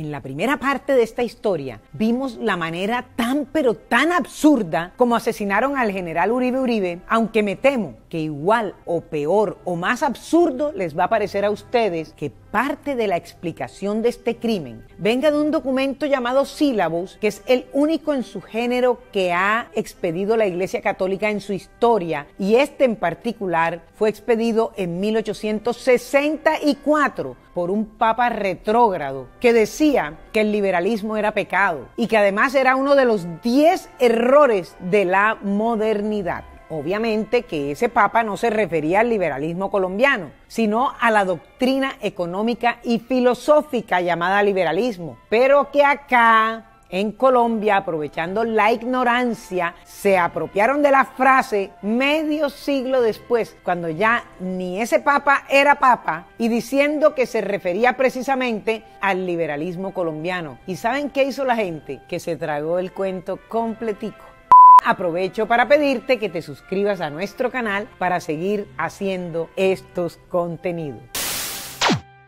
En la primera parte de esta historia vimos la manera tan pero tan absurda como asesinaron al general Uribe Uribe, aunque me temo que igual o peor o más absurdo les va a parecer a ustedes que parte de la explicación de este crimen venga de un documento llamado Sílabus, que es el único en su género que ha expedido la Iglesia Católica en su historia, y este en particular fue expedido en 1864 por un papa retrógrado que decía que el liberalismo era pecado y que además era uno de los 10 errores de la modernidad. Obviamente que ese papa no se refería al liberalismo colombiano, sino a la doctrina económica y filosófica llamada liberalismo, pero que acá en Colombia, aprovechando la ignorancia, se apropiaron de la frase medio siglo después, cuando ya ni ese papa era papa, y diciendo que se refería precisamente al liberalismo colombiano. ¿Y saben qué hizo la gente? Que se tragó el cuento completico. Aprovecho para pedirte que te suscribas a nuestro canal para seguir haciendo estos contenidos.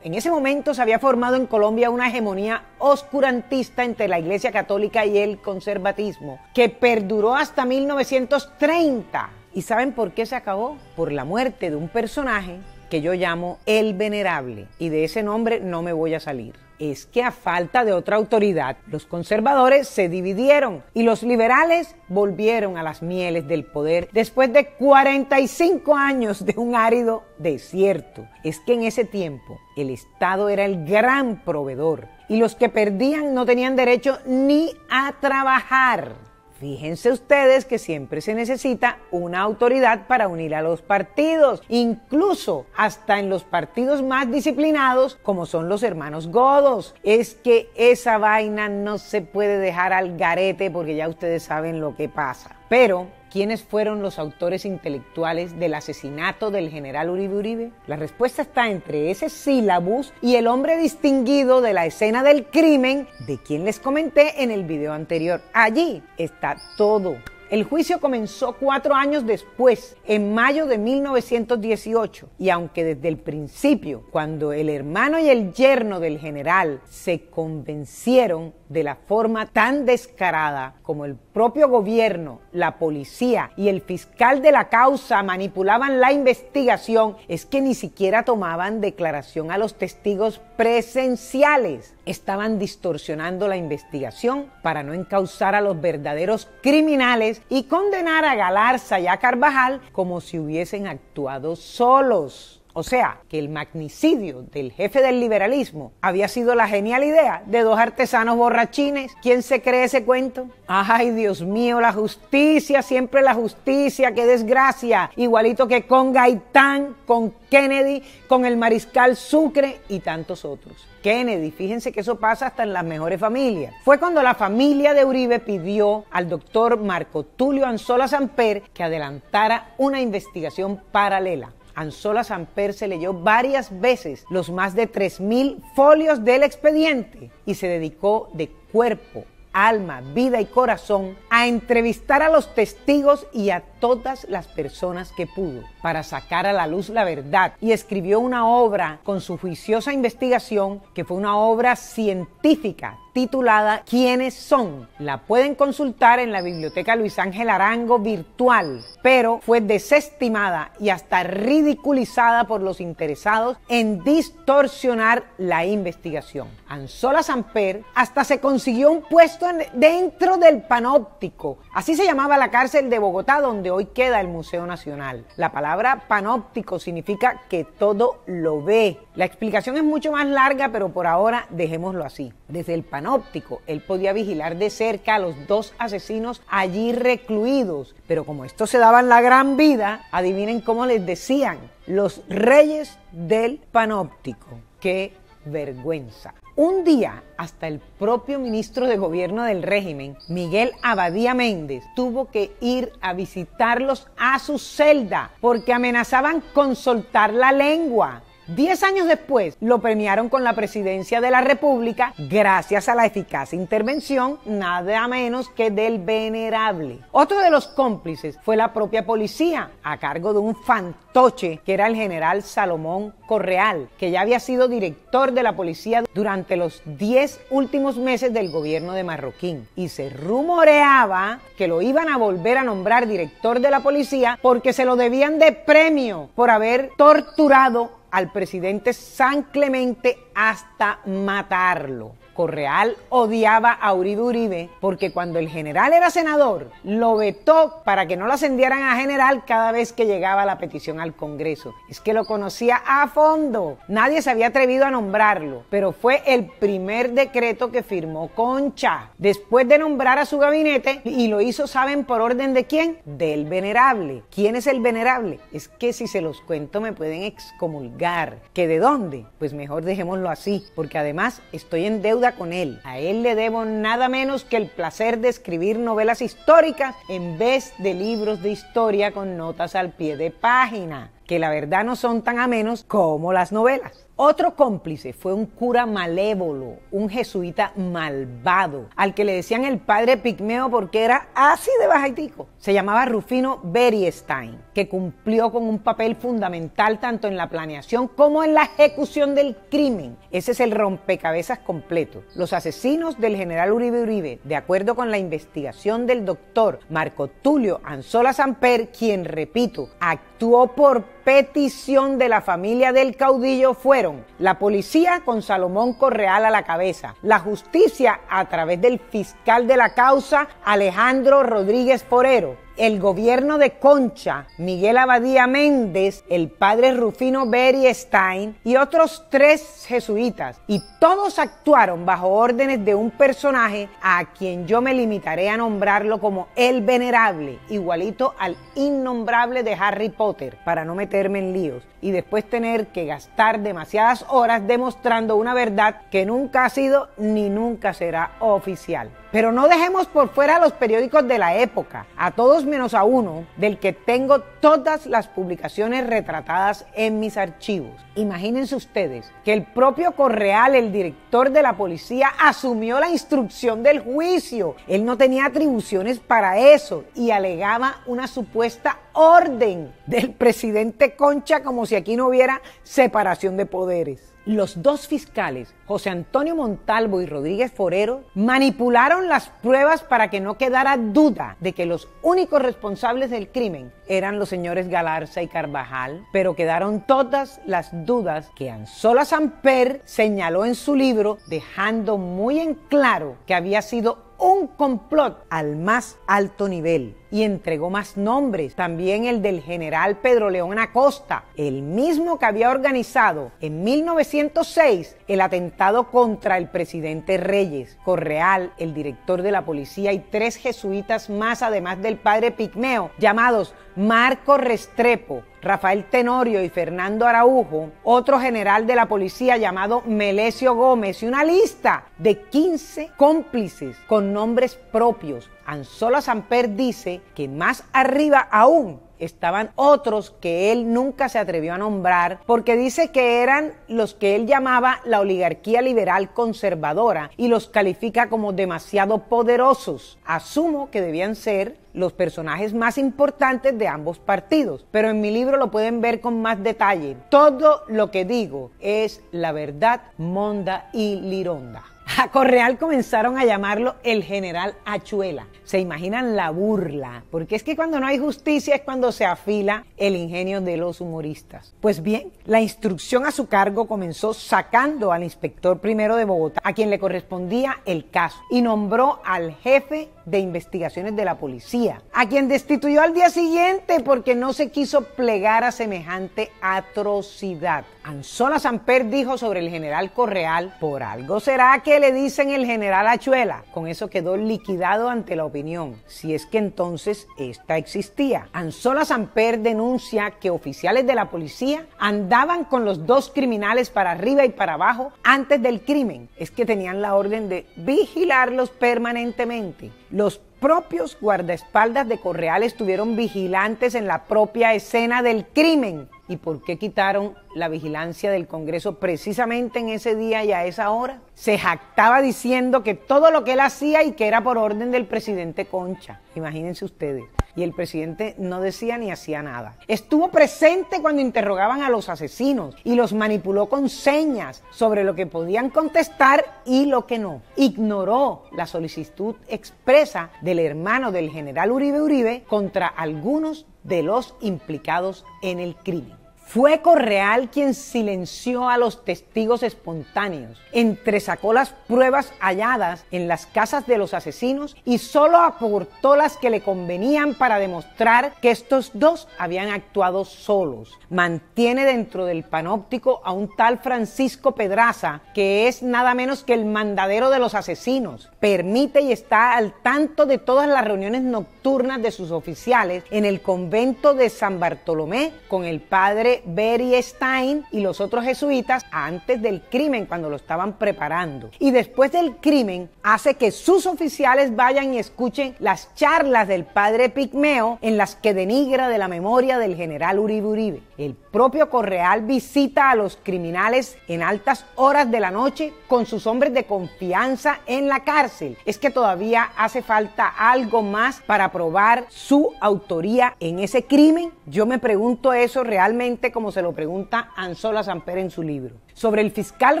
En ese momento se había formado en Colombia una hegemonía oscurantista entre la Iglesia Católica y el conservatismo, que perduró hasta 1930. ¿Y saben por qué se acabó? Por la muerte de un personaje que yo llamo el Venerable, y de ese nombre no me voy a salir es que a falta de otra autoridad, los conservadores se dividieron y los liberales volvieron a las mieles del poder después de 45 años de un árido desierto. Es que en ese tiempo el Estado era el gran proveedor y los que perdían no tenían derecho ni a trabajar. Fíjense ustedes que siempre se necesita una autoridad para unir a los partidos, incluso hasta en los partidos más disciplinados como son los hermanos godos. Es que esa vaina no se puede dejar al garete porque ya ustedes saben lo que pasa. Pero ¿Quiénes fueron los autores intelectuales del asesinato del general Uribe Uribe? La respuesta está entre ese sílabus y el hombre distinguido de la escena del crimen de quien les comenté en el video anterior. Allí está todo. El juicio comenzó cuatro años después, en mayo de 1918, y aunque desde el principio, cuando el hermano y el yerno del general se convencieron de la forma tan descarada como el propio gobierno, la policía y el fiscal de la causa manipulaban la investigación, es que ni siquiera tomaban declaración a los testigos presenciales. Estaban distorsionando la investigación para no encauzar a los verdaderos criminales y condenar a Galarza y a Carvajal como si hubiesen actuado solos. O sea, que el magnicidio del jefe del liberalismo había sido la genial idea de dos artesanos borrachines. ¿Quién se cree ese cuento? Ay, Dios mío, la justicia, siempre la justicia, qué desgracia. Igualito que con Gaitán, con Kennedy, con el mariscal Sucre y tantos otros. Kennedy, fíjense que eso pasa hasta en las mejores familias. Fue cuando la familia de Uribe pidió al doctor Marco Tulio Anzola Samper que adelantara una investigación paralela. Anzola Samper se leyó varias veces los más de 3.000 folios del expediente y se dedicó de cuerpo, alma, vida y corazón a entrevistar a los testigos y a todas las personas que pudo para sacar a la luz la verdad y escribió una obra con su juiciosa investigación que fue una obra científica titulada ¿Quiénes son? La pueden consultar en la biblioteca Luis Ángel Arango virtual, pero fue desestimada y hasta ridiculizada por los interesados en distorsionar la investigación. Anzola Samper hasta se consiguió un puesto dentro del panóptico, así se llamaba la cárcel de Bogotá donde hoy queda el Museo Nacional. La palabra panóptico significa que todo lo ve. La explicación es mucho más larga, pero por ahora dejémoslo así. Desde el panóptico óptico. Él podía vigilar de cerca a los dos asesinos allí recluidos. Pero como estos se daban la gran vida, adivinen cómo les decían, los reyes del panóptico. ¡Qué vergüenza! Un día, hasta el propio ministro de gobierno del régimen, Miguel Abadía Méndez, tuvo que ir a visitarlos a su celda porque amenazaban con soltar la lengua. Diez años después lo premiaron con la presidencia de la República gracias a la eficaz intervención nada menos que del venerable. Otro de los cómplices fue la propia policía a cargo de un fantoche que era el general Salomón Correal, que ya había sido director de la policía durante los diez últimos meses del gobierno de Marroquín. Y se rumoreaba que lo iban a volver a nombrar director de la policía porque se lo debían de premio por haber torturado al presidente San Clemente hasta matarlo. Correal odiaba a Uribe Uribe porque cuando el general era senador, lo vetó para que no lo ascendieran a general cada vez que llegaba la petición al Congreso. Es que lo conocía a fondo. Nadie se había atrevido a nombrarlo, pero fue el primer decreto que firmó Concha. Después de nombrar a su gabinete, y lo hizo, ¿saben por orden de quién? Del venerable. ¿Quién es el venerable? Es que si se los cuento me pueden excomulgar. ¿Que de dónde? Pues mejor dejémoslo así, porque además estoy en deuda con él. A él le debo nada menos que el placer de escribir novelas históricas en vez de libros de historia con notas al pie de página, que la verdad no son tan amenos como las novelas. Otro cómplice fue un cura malévolo, un jesuita malvado, al que le decían el padre pigmeo porque era así de bajitico. Se llamaba Rufino Beristein, que cumplió con un papel fundamental tanto en la planeación como en la ejecución del crimen. Ese es el rompecabezas completo. Los asesinos del general Uribe Uribe, de acuerdo con la investigación del doctor Marco Tulio Anzola Samper, quien, repito, actuó por petición de la familia del caudillo, fueron la policía con Salomón Correal a la cabeza, la justicia a través del fiscal de la causa Alejandro Rodríguez Forero, el gobierno de Concha, Miguel Abadía Méndez, el padre Rufino Stein y otros tres jesuitas. Y todos actuaron bajo órdenes de un personaje a quien yo me limitaré a nombrarlo como el venerable, igualito al innombrable de Harry Potter, para no meterme en líos y después tener que gastar demasiadas horas demostrando una verdad que nunca ha sido ni nunca será oficial. Pero no dejemos por fuera los periódicos de la época, a todos menos a uno, del que tengo todas las publicaciones retratadas en mis archivos. Imagínense ustedes que el propio Correal, el director de la policía, asumió la instrucción del juicio. Él no tenía atribuciones para eso y alegaba una supuesta orden del presidente Concha como si aquí no hubiera separación de poderes. Los dos fiscales, José Antonio Montalvo y Rodríguez Forero, manipularon las pruebas para que no quedara duda de que los únicos responsables del crimen eran los señores Galarza y Carvajal, pero quedaron todas las dudas que Anzola Samper señaló en su libro, dejando muy en claro que había sido un complot al más alto nivel y entregó más nombres, también el del general Pedro León Acosta, el mismo que había organizado en 1906 el atentado contra el presidente Reyes, Correal, el director de la policía y tres jesuitas más, además del padre Pigmeo, llamados Marco Restrepo, Rafael Tenorio y Fernando Araujo, otro general de la policía llamado Melesio Gómez y una lista de 15 cómplices con nombres propios. Anzola Samper dice que más arriba aún estaban otros que él nunca se atrevió a nombrar porque dice que eran los que él llamaba la oligarquía liberal conservadora y los califica como demasiado poderosos. Asumo que debían ser los personajes más importantes de ambos partidos, pero en mi libro lo pueden ver con más detalle. Todo lo que digo es la verdad monda y lironda. A Correal comenzaron a llamarlo el general Achuela. Se imaginan la burla, porque es que cuando no hay justicia es cuando se afila el ingenio de los humoristas. Pues bien, la instrucción a su cargo comenzó sacando al inspector primero de Bogotá, a quien le correspondía el caso, y nombró al jefe de investigaciones de la policía, a quien destituyó al día siguiente porque no se quiso plegar a semejante atrocidad. Anzola Samper dijo sobre el general Correal, por algo será que le dicen el general Achuela. Con eso quedó liquidado ante la opinión, si es que entonces esta existía. Anzola Samper denuncia que oficiales de la policía andaban con los dos criminales para arriba y para abajo antes del crimen. Es que tenían la orden de vigilarlos permanentemente. Los propios guardaespaldas de Correal estuvieron vigilantes en la propia escena del crimen ¿Y por qué quitaron la vigilancia del Congreso precisamente en ese día y a esa hora? Se jactaba diciendo que todo lo que él hacía y que era por orden del presidente Concha. Imagínense ustedes. Y el presidente no decía ni hacía nada. Estuvo presente cuando interrogaban a los asesinos y los manipuló con señas sobre lo que podían contestar y lo que no. Ignoró la solicitud expresa del hermano del general Uribe Uribe contra algunos de los implicados en el crimen. Fue Correal quien silenció a los testigos espontáneos, entresacó las pruebas halladas en las casas de los asesinos y solo aportó las que le convenían para demostrar que estos dos habían actuado solos. Mantiene dentro del panóptico a un tal Francisco Pedraza, que es nada menos que el mandadero de los asesinos. Permite y está al tanto de todas las reuniones nocturnas de sus oficiales en el convento de San Bartolomé con el padre Berry Stein y los otros jesuitas antes del crimen, cuando lo estaban preparando. Y después del crimen, hace que sus oficiales vayan y escuchen las charlas del padre Pigmeo en las que denigra de la memoria del general Uribe Uribe. El propio Correal visita a los criminales en altas horas de la noche con sus hombres de confianza en la cárcel. Es que todavía hace falta algo más para probar su autoría en ese crimen. Yo me pregunto eso realmente como se lo pregunta Anzola Samper en su libro. Sobre el fiscal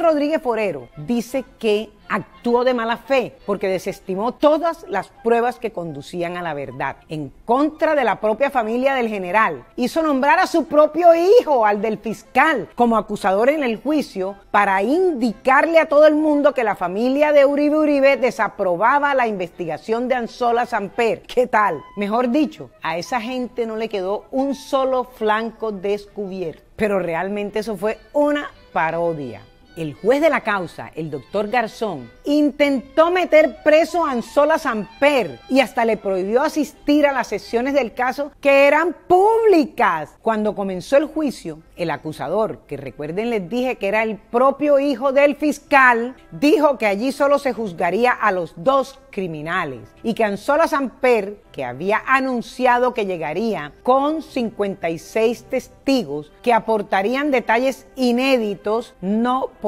Rodríguez Forero, dice que actuó de mala fe porque desestimó todas las pruebas que conducían a la verdad, en contra de la propia familia del general. Hizo nombrar a su propio hijo, al del fiscal, como acusador en el juicio para indicarle a todo el mundo que la familia de Uribe Uribe desaprobaba la investigación de Anzola Samper. ¿Qué tal? Mejor dicho, a esa gente no le quedó un solo flanco descubierto. Pero realmente eso fue una parodia el juez de la causa, el doctor Garzón, intentó meter preso a Anzola Samper y hasta le prohibió asistir a las sesiones del caso que eran públicas. Cuando comenzó el juicio, el acusador, que recuerden les dije que era el propio hijo del fiscal, dijo que allí solo se juzgaría a los dos criminales y que Anzola Samper, que había anunciado que llegaría con 56 testigos que aportarían detalles inéditos, no podía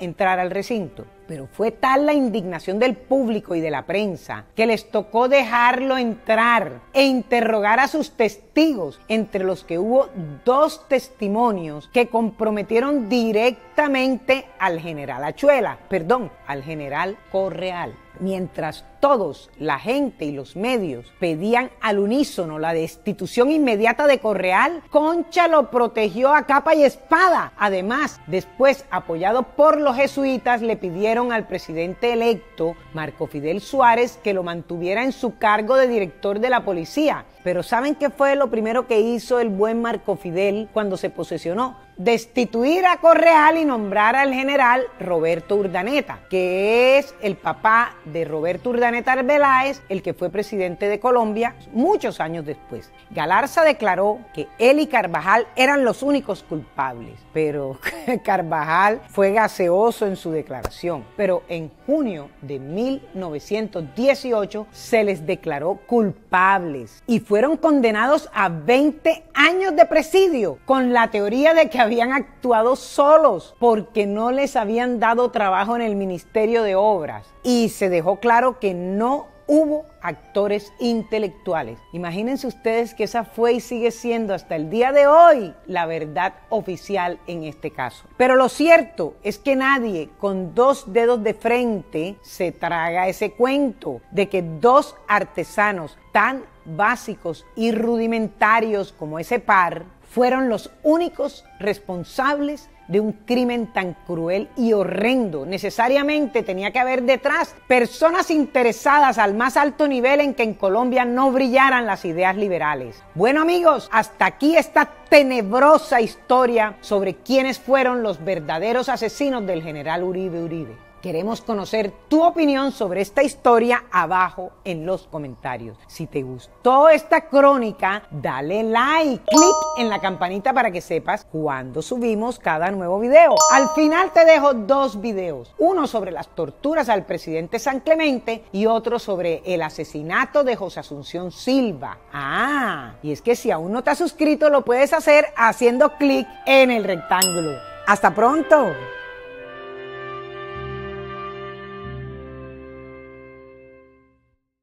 entrar al recinto. Pero fue tal la indignación del público y de la prensa que les tocó dejarlo entrar e interrogar a sus testigos, entre los que hubo dos testimonios que comprometieron directamente al general Achuela, perdón, al general Correal. Mientras todos, la gente y los medios, pedían al unísono la destitución inmediata de Correal, Concha lo protegió a capa y espada. Además, después, apoyado por los jesuitas, le pidieron al presidente electo, Marco Fidel Suárez, que lo mantuviera en su cargo de director de la policía. Pero ¿saben qué fue lo primero que hizo el buen Marco Fidel cuando se posesionó? Destituir a Correal y nombrar al general Roberto Urdaneta, que es el papá de Roberto Urdaneta Arbeláez, el que fue presidente de Colombia muchos años después. Galarza declaró que él y Carvajal eran los únicos culpables, pero Carvajal fue gaseoso en su declaración. Pero en junio de 1918 se les declaró culpables y fueron condenados a 20 años de presidio con la teoría de que habían actuado solos porque no les habían dado trabajo en el Ministerio de Obras. Y se dejó claro que no hubo actores intelectuales. Imagínense ustedes que esa fue y sigue siendo hasta el día de hoy la verdad oficial en este caso. Pero lo cierto es que nadie con dos dedos de frente se traga ese cuento de que dos artesanos tan básicos y rudimentarios como ese par fueron los únicos responsables de un crimen tan cruel y horrendo. Necesariamente tenía que haber detrás personas interesadas al más alto nivel en que en Colombia no brillaran las ideas liberales. Bueno amigos, hasta aquí esta tenebrosa historia sobre quiénes fueron los verdaderos asesinos del general Uribe Uribe. Queremos conocer tu opinión sobre esta historia abajo en los comentarios. Si te gustó esta crónica, dale like, clic en la campanita para que sepas cuando subimos cada nuevo video. Al final te dejo dos videos, uno sobre las torturas al presidente San Clemente y otro sobre el asesinato de José Asunción Silva. Ah, y es que si aún no te has suscrito lo puedes hacer haciendo clic en el rectángulo. Hasta pronto.